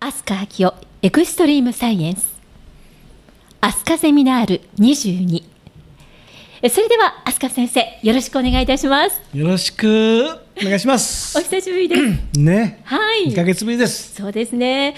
飛鳥明夫エクストリームサイエンス。飛鳥ゼミナール22それでは飛鳥先生よろしくお願いいたします。よろしく。お願いしますお。久しぶりです ね。はい2ヶ月ぶりです。そうですね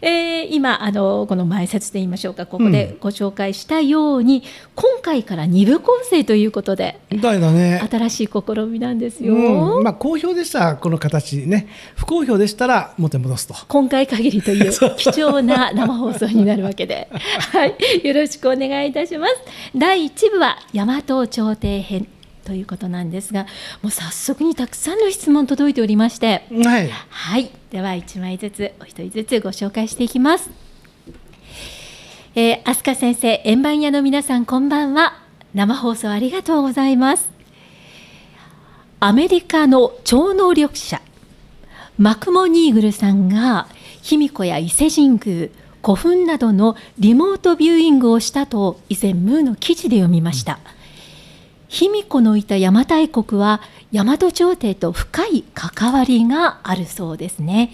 で、えー今あのこの前説と言いましょうかここでご紹介したように、今回から二部構成ということでだいだね。新しい試みなんですよ、うん、まあ好評でしたらこの形ね。不好評でしたら元に戻すと。今回限りという 貴重な生放送になるわけで、はい、よろしくお願いいたします。第1部は大和朝廷編ということなんですが、もう早速にたくさんの質問届いておりまして、はい。はい、では1枚ずつお一人ずつご紹介していきます。えー、飛鳥先生、円盤屋の皆さんこんばんは。生放送ありがとうございます。アメリカの超能力者マクモニーグルさんが卑弥呼や伊勢神宮古墳などのリモートビューイングをしたと以前ムーの記事で読みました、卑弥呼のいた邪馬台国は大和朝廷と深い関わりがあるそうですね。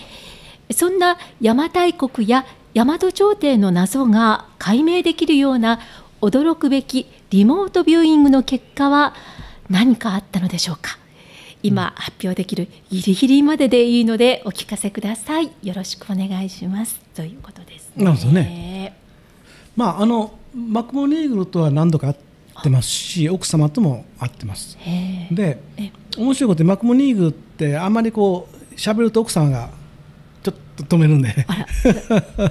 そんな邪馬台国や大和朝廷の謎が解明できるような驚くべきリモートビューイングの結果は何かあったのでしょうか。今発表できるギリギリまででいいのでお聞かせください。よろしくお願いします。ということです、なるほどね。まああのマクモニーグルとは何度か会ってますし、奥様とも会ってます。でえ、面白いことでマクモニーグルってあんまりこう喋ると奥様がちょっと止めるんで、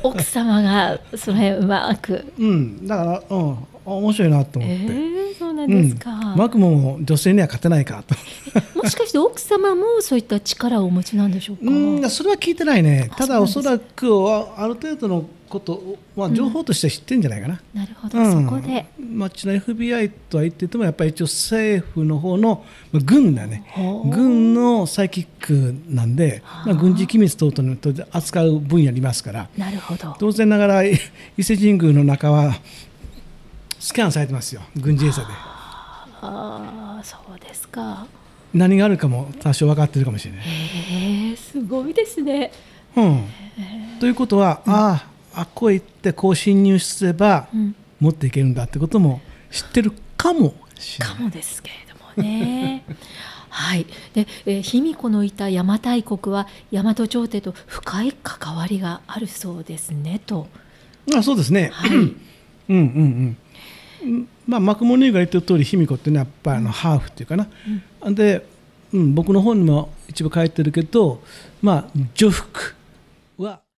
奥様がそれうまく。うん、だからうん面白いなと思って。えー、そうなんうんですか、、マクモも女性には勝てないかと。もしかして奥様もそういった力をお持ちなんでしょうか？うん、それは聞いてないね。あただおそらくはある程度のことは情報として知ってるんじゃないかな。なるほど、うん。そこで。まあ、ちの FBI とは言っててもやっぱり一応政府の方のまあ軍だね。軍のサイキックなんで、まあ、軍事機密等々と扱う分野にいますから。なるほど。当然ながらい伊勢神宮の中はスキャンされてますよ軍事衛星で。ああそうですか。何があるかも多少分かってるかもしれない。へえすごいですね。うん、ということは、あああっこへ行ってこう侵入すればうん。持っていけるんだってことも知ってるかもしれない。かもですけれどもね。はい。で、えー卑弥呼のいた邪馬台国は大和朝廷と深い関わりがあるそうですねと。あそうですね。はい。うんうんうんうん。まあマクモニーが言ってる通り卑弥呼っていうのはやっぱりあのハーフっていうかな。で、うん、僕の本にも一部書いてるけど、まあ女服